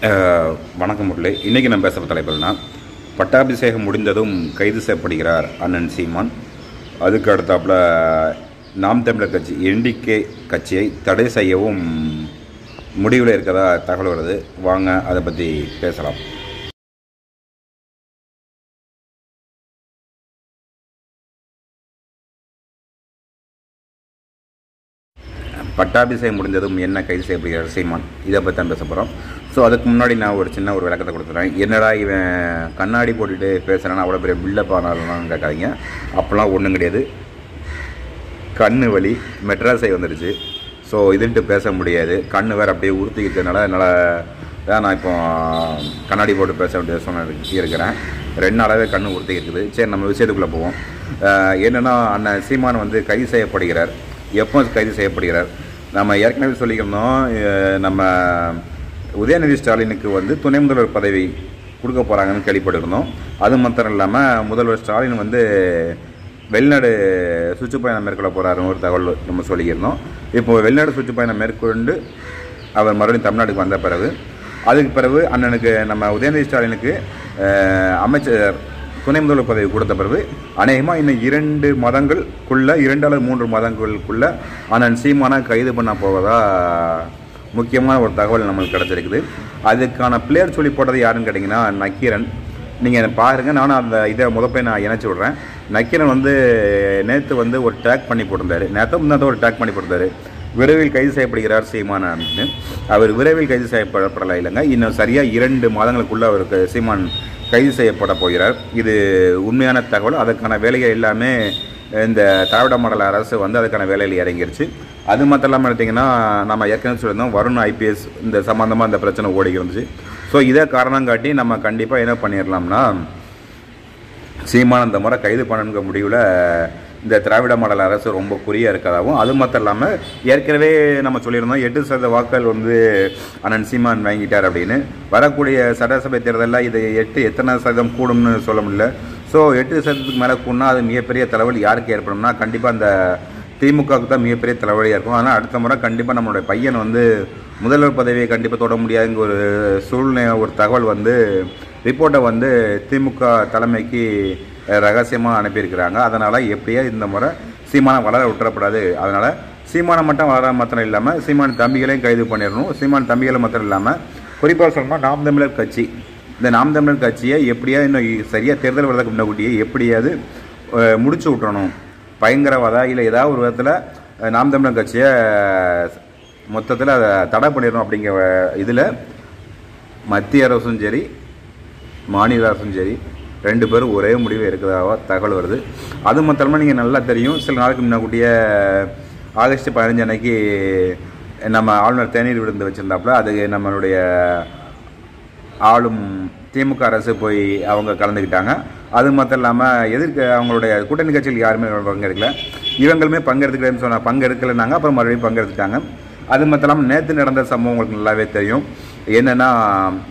வணக்கம் முரளி. இன்றைக்கி நம்ம பேசுகிற தலைப்புனா பட்டாபிஷேகம் முடிந்ததும் கைது செய்யப்படுகிறார் அண்ணன் சீமான். அதுக்கு அடுத்தாப்புல நாம் தமிழர் கட்சி என்டிகே கட்சியை தடை செய்யவும் முடிவில் இருக்கதா தகவல் வருது. வாங்க அதை பற்றி பேசலாம். பட்டாபிஷேகம் முடிந்ததும் என்ன கைது செய்யப்படுகிறார் சீமான்? இதை பற்றி தான் பேச போகிறோம் ஸோ அதுக்கு முன்னாடி நான் ஒரு சின்ன ஒரு விளக்கத்தை கொடுத்துறேன். என்னடா இவன் கண்ணாடி போட்டுட்டு பேசுகிறான் அவ்வளோ பெரிய பில்டப் கேட்காதீங்க. அப்போல்லாம் ஒன்றும் கிடையாது. கண்ணு வலி மெட்ராஸை வந்துடுச்சு ஸோ இதுன்ட்டு பேச முடியாது. கண் வேறு அப்படியே உறுத்திக்கிட்டதுனால என்னால் தான் நான் இப்போ கண்ணாடி போட்டு பேச வேண்டிய சொன்ன இருக்கிறேன். ரெண்டு நாளாகவே கண்ணு உறுத்திக்கிட்டு சரி நம்ம விஷயத்துக்குள்ளே போவோம். என்னென்னா அண்ணன் சீமான் வந்து கைது செய்யப்படுகிறார். எப்போ கைது செய்யப்படுகிறார்? நம்ம ஏற்கனவே சொல்லியிருந்தோம் நம்ம உதயநிதி ஸ்டாலினுக்கு வந்து துணை முதல்வர் பதவி கொடுக்க போகிறாங்கன்னு கேள்விப்பட்டிருந்தோம். அது மாத்திரம் இல்லாமல் முதல்வர் ஸ்டாலின் வந்து வெளிநாடு சுற்றுப்பயணம் மேற்கொள்ள போகிறாருன்னு ஒரு தகவல் நம்ம சொல்லியிருந்தோம். இப்போ வெளிநாடு சுற்றுப்பயணம் மேற்கொண்டு அவர் மறுபடியும் தமிழ்நாட்டுக்கு வந்த பிறகு அதுக்கு பிறகு அண்ணனுக்கு நம்ம உதயநிதி ஸ்டாலினுக்கு அமைச்சர் துணை முதல்வர் பதவி கொடுத்த பிறகு அநேகமாக இன்னும் இரண்டு மதங்களுக்குள்ள இரண்டு அல்லது மூன்று மதங்களுக்குள்ள அண்ணன் சீமானாக கைது பண்ண போவதா முக்கியமான ஒரு தகவல் நம்மளுக்கு கிடச்சிருக்குது. அதுக்கான பிளேயர் சொல்லி போட்டது யாருன்னு கேட்டிங்கன்னா நக்கீரன். நீங்கள் பாருங்கள் நானும் அந்த இதை முத போய் நான் இணைச்சி விட்றேன். நக்கீரன் வந்து நேற்று வந்து ஒரு டேக் பண்ணி போட்டிருந்தாரு. நேற்று முன்னாடி ஒரு டேக் பண்ணி போட்டிருந்தாரு. விரைவில் கைது செய்யப்படுகிறார் சீமான் அவர் விரைவில் கைது செய்யப்படப்படலாம் இல்லைங்க. இன்னும் சரியாக இரண்டு மாதங்களுக்குள்ளே அவருக்கு சீமான் கைது செய்யப்பட போகிறார். இது உண்மையான தகவல். அதற்கான வேலைகள் எல்லாமே இந்த திராவிட மாடல் அரசு வந்து அதுக்கான வேலையில் இறங்கிருச்சு. அது மட்டும் இல்லாமல் எடுத்திங்கன்னா நம்ம ஏற்கனவே சொல்லியிருந்தோம் வருண் ஐபிஎஸ் இந்த சம்மந்தமாக இந்த பிரச்சனை ஓடி இருந்துச்சு. ஸோ இதை காரணம் காட்டி நம்ம கண்டிப்பாக என்ன பண்ணிடலாம்னா சீமானந்த முறை கைது பண்ணுங்கிற முடிவில் இந்த திராவிட மாடல் அரசு ரொம்ப குறியாக இருக்கிறதாகவும் அது மட்டும் இல்லாமல் ஏற்கனவே நம்ம சொல்லியிருந்தோம் எட்டு சதவீத வாக்குகள் வந்து அண்ணன் சீமான் வாங்கிட்டார் அப்படின்னு. வரக்கூடிய சட்டசபை தேர்தலில் இதை எட்டு எத்தனை சதவீதம் கூடும்னு சொல்ல முடியல. ஸோ எட்டு சதவீதத்துக்கு மேலே கூடனா அது மிகப்பெரிய தலைவலி யாருக்கு ஏற்படும்னா கண்டிப்பாக அந்த திமுகவுக்கு தான் மிகப்பெரிய தலைவலியாக இருக்கும். ஆனால் அடுத்த முறை கண்டிப்பாக நம்மளுடைய பையன் வந்து முதல்வர் பதவியை கண்டிப்பாக தொட முடியாதுங்கிற ஒரு சூழ்நிலை ஒரு தகவல் வந்து ரிப்போர்ட்டை வந்து திமுக தலைமைக்கு ரகசியமாக அனுப்பியிருக்கிறாங்க. அதனால் எப்படியா இந்த முறை சீமானை வளர விட்டுறப்படாது அதனால் சீமானை மட்டும் வளர மாத்திரம் இல்லாமல் சீமான் தம்பிகளையும் கைது பண்ணிடணும். சீமான் தம்பிகளை மாத்திரம் இல்லாமல் குறிப்பாக சொல்லணும்னா நாம் தமிழர் கட்சி. இந்த நாம் தமிழர் கட்சியை எப்படியா இன்னும் சரியாக தேர்தல் வரதுக்கு முன்னாடியே எப்படியாவது முடிச்சு விட்டுறணும். பயங்கரவாதா இல்லை ஏதாவது ஒரு விதத்தில் நாம் தமிழர் கட்சியை மொத்தத்தில் அதை தடை பண்ணிடணும் அப்படிங்கிற இதில் மத்திய அரசும் சரி மாநில அரசும் சரி ரெண்டு பேரும் ஒரே முடிவு இருக்கிறதாக தகவல் வருது. அது மாத்திரமா நீங்கள் நல்லா தெரியும். சில நாளுக்கு முன்னக்கூடிய ஆகஸ்ட் பதினஞ்சு அன்னைக்கு நம்ம ஆளுநர் தேநீர் விருந்து வச்சுருந்தாப்புல அது நம்மளுடைய ஆளும் திமுக அரசு போய் அவங்க கலந்துக்கிட்டாங்க. அது மட்டும் இல்லாமல் எதிர்க்க அவங்களுடைய கூட்டணி கட்சியில் யாருமே பங்கெடுக்கல. இவங்களுமே பங்கெடுத்துக்கலன்னு சொன்னால் பங்கெடுக்கலைன்னாங்க அப்புறம் மறுபடியும் பங்கெடுத்துட்டாங்க. அது மட்டும் இல்லாமல் நேற்று நடந்த சம்பவம் உங்களுக்கு நல்லாவே தெரியும். என்னென்னா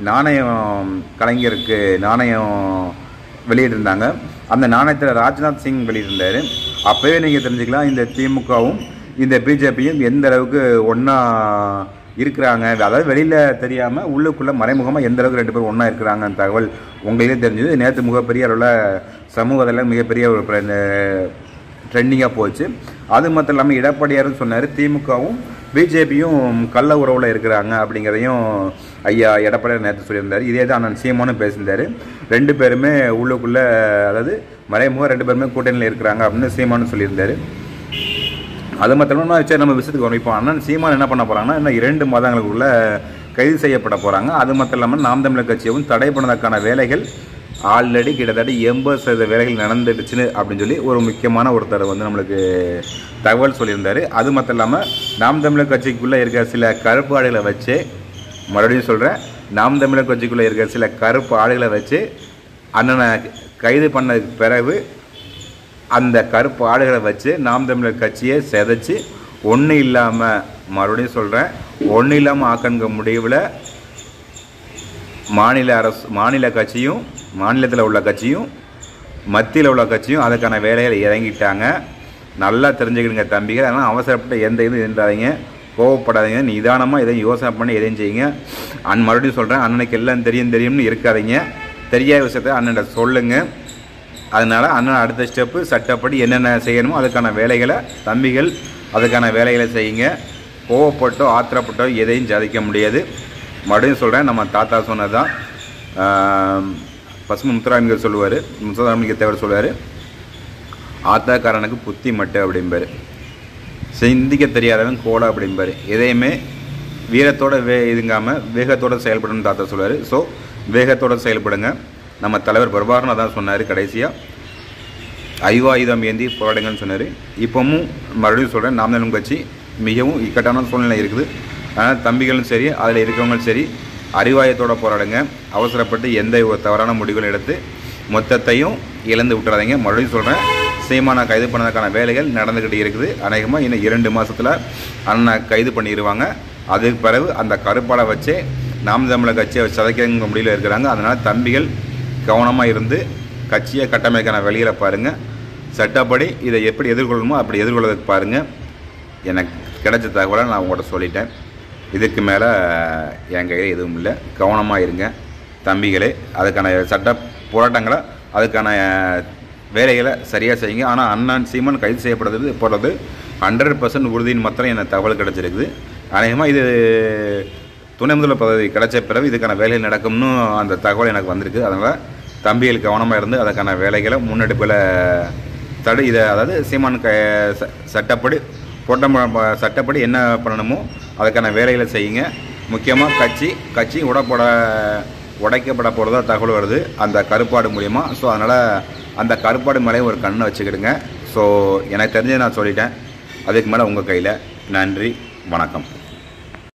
நாணயம் கலைஞருக்கு நாணயம் வெளியிட்டிருந்தாங்க. அந்த நாணயத்தில் ராஜ்நாத் சிங் வெளியிட்டிருந்தார் அப்போவே நீங்கள் தெரிஞ்சுக்கலாம் இந்த திமுகவும் இந்த பிஜேபியும் எந்த அளவுக்கு ஒன்றா இருக்கிறாங்க. அதாவது வெளியில் தெரியாமல் உள்ளுக்குள்ளே மறைமுகமாக எந்த அளவுக்கு ரெண்டு பேரும் ஒன்றா இருக்கிறாங்கன்னு தகவல் உங்களுக்கே தெரிஞ்சது. நேற்று மிகப்பெரிய அளவில் சமூகத்தில் மிகப்பெரிய ஒரு ட்ரெண்டிங்காக போச்சு. அது மட்டும் இல்லாமல் எடப்பாடியாரும் சொன்னார் திமுகவும் பிஜேபியும் கள்ள உறவில் இருக்கிறாங்க அப்படிங்கிறதையும் ஐயா எடப்பாடியார் நேற்று சொல்லியிருந்தார். இதே தான் அண்ணன் சீமானும் பேசியிருந்தார். ரெண்டு பேருமே உள்ளுக்குள்ளே அதாவது மறைமுகம் ரெண்டு பேருமே கூட்டணியில் இருக்கிறாங்க அப்படின்னு சீமானும் சொல்லியிருந்தார். அது மட்டும் சரி நம்ம விஷயத்துக்கு வரும் இப்போ அண்ணன் சீமான் என்ன பண்ண போகிறாங்கன்னா இன்னும் இரண்டு மாதங்களுக்குள்ள கைது செய்யப்பட போகிறாங்க அது மட்டும் இல்லாமல் நாம் தமிழர் கட்சியும் தடை பண்ணதற்கான வேலைகள் ஆல்ரெடி கிட்டத்தட்ட எண்பது சதவீத வேலைகள் நடந்துடுச்சுன்னு அப்படின்னு சொல்லி ஒரு முக்கியமான ஒருத்தர் வந்து நம்மளுக்கு தகவல் சொல்லியிருந்தார். அது மட்டும் இல்லாமல் நாம் தமிழர் கட்சிக்குள்ளே இருக்கிற சில கருப்பாடுகளை வச்சு மறுபடியும் சொல்கிறேன் நாம் தமிழர் கட்சிக்குள்ளே இருக்கிற சில கருப்பு ஆடுகளை வச்சு அண்ணனை கைது பண்ணதுக்கு பிறகு அந்த கருப்பு ஆடுகளை வச்சு நாம் தமிழர் கட்சியை செதைச்சு ஒன்றும் இல்லாமல் மறுபடியும் சொல்கிறேன் ஒன்றும் இல்லாமல் ஆக்கணுங்க முடிவில் மாநில அரசு மாநில கட்சியும் மாநிலத்தில் உள்ள கட்சியும் மத்தியில் உள்ள கட்சியும் அதுக்கான வேலைகளை இறங்கிட்டாங்க. நல்லா தெரிஞ்சுக்கிடுங்க தம்பிகள் ஆனால் அவசரப்பட்டு எந்த இதுவும் இருந்தாதீங்க கோவப்படாதீங்க. நிதானமாக எதையும் யோசனை பண்ணி எதையும் செய்யுங்க. அண்ணன் மறுபடியும் சொல்கிறேன் அண்ணனுக்கு எல்லாம் தெரியும் தெரியும்னு இருக்காதீங்க. தெரியாத விஷயத்த அண்ணன் சொல்லுங்கள் அதனால் அண்ணன் அடுத்த ஸ்டெப்பு சட்டப்படி என்னென்ன செய்யணுமோ அதுக்கான வேலைகளை தம்பிகள் அதுக்கான வேலைகளை செய்யுங்க. கோவப்பட்டோ ஆத்திரப்பட்டோ எதையும் சாதிக்க முடியாது. மறுபடியும் சொல்கிறேன் நம்ம தாத்தா சொன்னது தான் பசும முத்துராமிகள் சொல்லுவார் முத்துராமிக தேவர் சொல்லுவார் ஆத்தாக்காரனுக்கு புத்தி மட்டு அப்படிம்பார். சிந்திக்க தெரியாதவன் கோடை அப்படிம்பார். எதையுமே வீரத்தோட வே இதுங்காமல் வேகத்தோட செயல்படணும்னு தாத்தா சொல்லுவார். ஸோ வேகத்தோட செயல்படுங்க. நம்ம தலைவர் பிரபாகரன் தான் சொன்னார் கடைசியாக ஐவாயுதம் ஏந்தி போராடுங்கன்னு சொன்னார். இப்போவும் மறுபடியும் சொல்கிறேன் நாம் கட்சி மிகவும் இக்கட்டான சூழ்நிலை இருக்குது. ஆனால் தம்பிகளும் சரி அதில் இருக்கிறவங்களும் சரி அறிவாயத்தோட போராடுங்க. அவசரப்பட்டு எந்த ஒரு தவறான முடிவுகளும் எடுத்து மொத்தத்தையும் இழந்து விட்டுறாதீங்க. மறுபடியும் சொல்கிறேன் சீமானா கைது பண்ணதுக்கான வேலைகள் நடந்துக்கிட்டு இருக்குது. அநேகமாக இன்னும் இரண்டு மாதத்தில் அண்ணா கைது பண்ணிடுவாங்க அதுக்கு பிறகு அந்த கருப்பாடை வச்சே நாம் தமிழர் கட்சியை சதைக்கிற முடியல இருக்கிறாங்க. அதனால் தம்பிகள் கவனமாக இருந்து கட்சியை கட்டமைக்கான வழியில் பாருங்கள் சட்டப்படி இதை எப்படி எதிர்கொள்ளணுமோ அப்படி எதிர்கொள்வதற்கு பாருங்கள் எனக்கு கிடைச்ச தகவலை நான் உங்கள்கிட்ட சொல்லிட்டேன். இதுக்கு மேலே என் கையில் எதுவும் இல்லை. கவனமாக இருங்க தம்பிகளே. அதுக்கான சட்ட போராட்டங்களை அதுக்கான வேலைகளை சரியாக செய்யுங்க. ஆனால் அண்ணன் சீமன் கைது செய்யப்படுறது போடுறது ஹண்ட்ரட் பர்சன்ட் உறுதின்னு மாத்திரம் எனக்கு தகவல் கிடச்சிருக்குது. அநேகமாக இது துணை முதல்வர் பதவி கிடைச்ச பிறகு இதுக்கான வேலைகள் நடக்கும்னு அந்த தகவல் எனக்கு வந்திருக்கு. அதனால் தம்பிகள் கவனமாக இருந்து அதுக்கான வேலைகளை முன்னெடுப்பில் தடு இதை அதாவது சீமான் க சட்டப்படி போட்ட சட்டப்படி என்ன பண்ணணுமோ அதுக்கான வேலைகளை செய்யுங்க. முக்கியமாக கட்சி கட்சி உடப்பட உடைக்கப்பட போகிறதா தகவல் வருது. அந்த கருப்பாடு மூலிமா ஸோ அதனால் அந்த கருப்பாடு மேலே ஒரு கண்ணை வச்சுக்கிடுங்க. ஸோ எனக்கு தெரிஞ்சதை நான் சொல்லிட்டேன். அதுக்கு மேலே உங்கள் கையில். நன்றி. வணக்கம்.